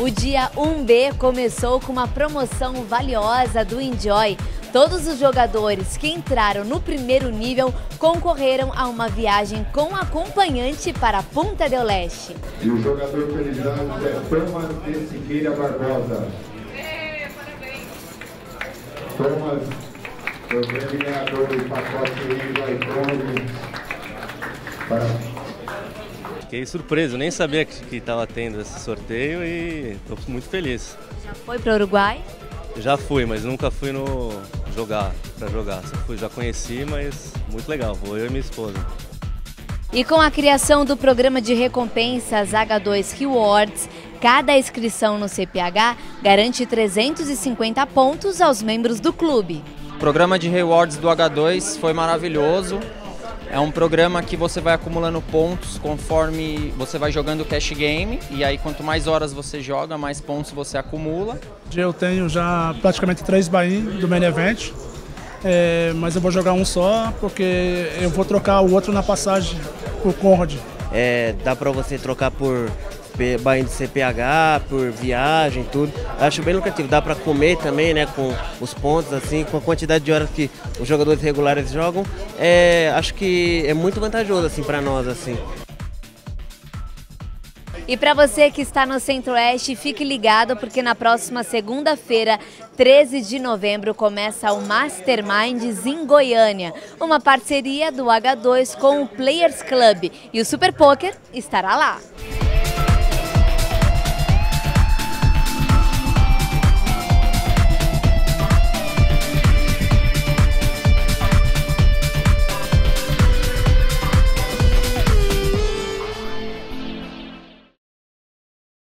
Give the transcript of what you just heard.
categoria 1B começou com uma promoção valiosa do Enjoy. Todos os jogadores que entraram no primeiro nível concorreram a uma viagem com acompanhante para Punta del Leste. E o jogador felizado é Thomas de Siqueira Barbosa. Thomas foi o grande ganhador do pacote Enjoy Prone para Fiquei surpreso, nem sabia que estava tendo esse sorteio e estou muito feliz. Já foi para o Uruguai? Já fui, mas nunca fui no jogar, para jogar. Só fui, já conheci, mas muito legal, vou eu e minha esposa. E com a criação do programa de recompensas H2 Rewards, cada inscrição no CPH garante 350 pontos aos membros do clube. O programa de rewards do H2 foi maravilhoso. É um programa que você vai acumulando pontos conforme você vai jogando cash game e aí quanto mais horas você joga, mais pontos você acumula. Eu tenho já praticamente três buy do main event, é, mas eu vou jogar um só porque eu vou trocar o outro na passagem por Conrad. É, dá para você trocar por Bahia de CPH, por viagem, tudo. Acho bem lucrativo. Dá para comer também, né? Com os pontos, assim, com a quantidade de horas que os jogadores regulares jogam. É, acho que é muito vantajoso, assim, para nós, assim. E para você que está no Centro-Oeste, fique ligado porque na próxima segunda-feira, 13 de novembro, começa o Masterminds em Goiânia, uma parceria do H2 com o Players Club e o Super Poker estará lá.